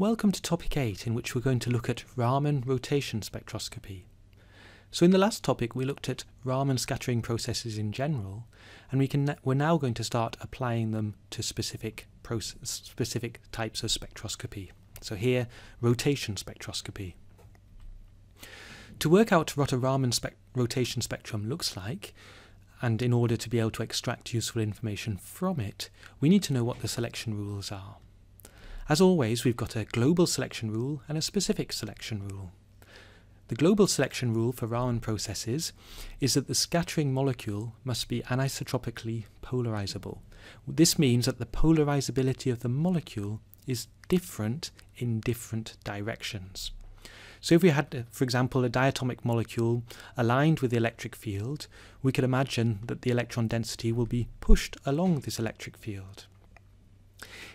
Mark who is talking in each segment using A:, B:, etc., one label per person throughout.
A: Welcome to topic 8 in which we're going to look at Raman rotation spectroscopy. So in the last topic we looked at Raman scattering processes in general and we can we're now going to start applying them to specific process, specific types of spectroscopy. So here rotation spectroscopy. To work out what a Raman rotation spectrum looks like and in order to be able to extract useful information from it, we need to know what the selection rules are. As always, we've got a global selection rule and a specific selection rule. The global selection rule for Raman processes is that the scattering molecule must be anisotropically polarizable. This means that the polarizability of the molecule is different in different directions. So if we had, uh, for example, a diatomic molecule aligned with the electric field, we could imagine that the electron density will be pushed along this electric field.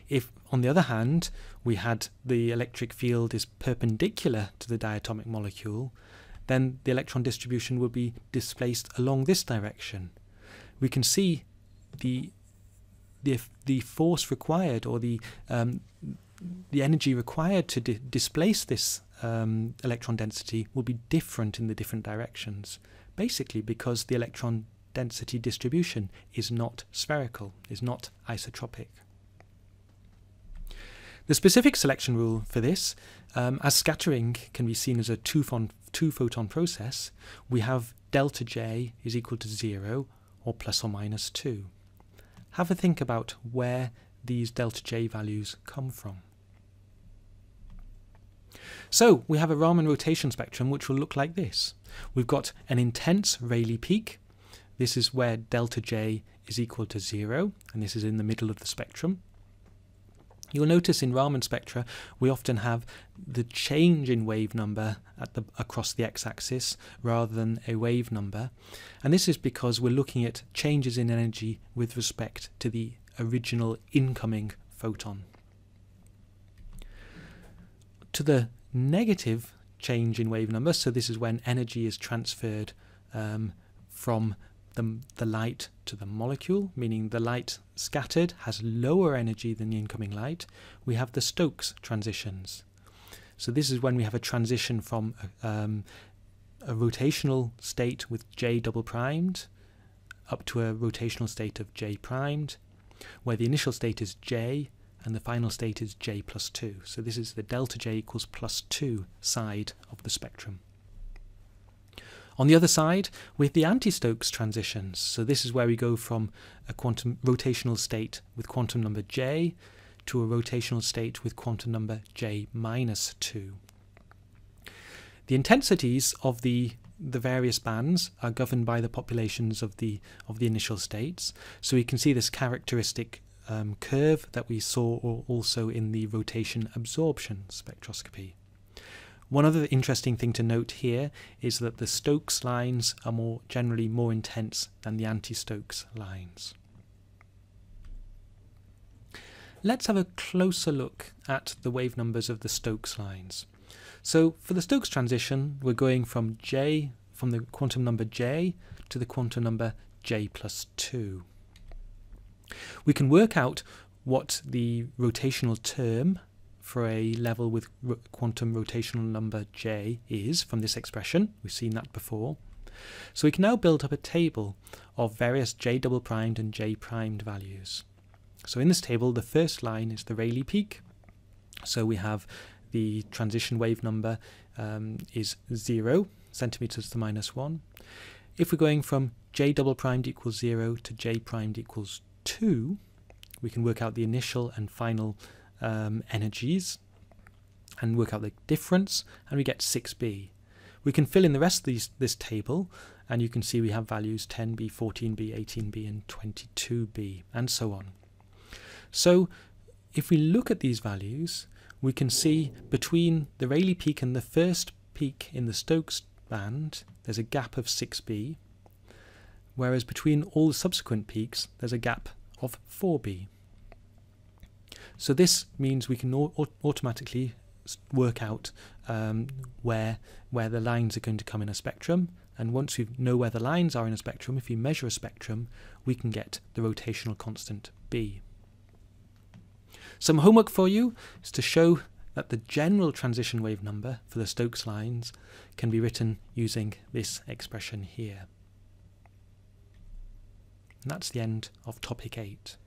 A: If, on the other hand, we had the electric field is perpendicular to the diatomic molecule, then the electron distribution would be displaced along this direction. We can see the the, the force required or the um, the energy required to di displace this um, electron density will be different in the different directions, basically because the electron density distribution is not spherical, is not isotropic. The specific selection rule for this, um, as scattering can be seen as a two, two photon process, we have delta J is equal to 0 or plus or minus 2. Have a think about where these delta J values come from. So we have a Raman rotation spectrum which will look like this. We've got an intense Rayleigh peak. This is where delta J is equal to 0 and this is in the middle of the spectrum. You'll notice in Raman spectra we often have the change in wave number at the, across the x-axis rather than a wave number and this is because we're looking at changes in energy with respect to the original incoming photon. To the negative change in wave number, so this is when energy is transferred um, from the, the light to the molecule, meaning the light scattered has lower energy than the incoming light, we have the Stokes transitions. So this is when we have a transition from um, a rotational state with J double primed up to a rotational state of J primed, where the initial state is J and the final state is J plus 2. So this is the delta J equals plus 2 side of the spectrum. On the other side, with the anti-Stokes transitions, so this is where we go from a quantum rotational state with quantum number j to a rotational state with quantum number j minus 2. The intensities of the the various bands are governed by the populations of the of the initial states. So we can see this characteristic um, curve that we saw also in the rotation absorption spectroscopy. One other interesting thing to note here is that the Stokes lines are more generally more intense than the anti-Stokes lines. Let's have a closer look at the wave numbers of the Stokes lines. So for the Stokes transition, we're going from J, from the quantum number J to the quantum number J plus 2. We can work out what the rotational term for a level with quantum rotational number j is from this expression. We've seen that before. So we can now build up a table of various j double primed and j primed values. So in this table, the first line is the Rayleigh peak. So we have the transition wave number um, is 0 centimeters to the minus 1. If we're going from j double primed equals 0 to j primed equals 2, we can work out the initial and final um, energies and work out the difference and we get 6b. We can fill in the rest of these, this table and you can see we have values 10b, 14b, 18b and 22b and so on. So if we look at these values we can see between the Rayleigh peak and the first peak in the Stokes band there's a gap of 6b whereas between all the subsequent peaks there's a gap of 4b. So this means we can automatically work out um, where where the lines are going to come in a spectrum and once we know where the lines are in a spectrum if you measure a spectrum we can get the rotational constant B. Some homework for you is to show that the general transition wave number for the Stokes lines can be written using this expression here. And that's the end of topic 8.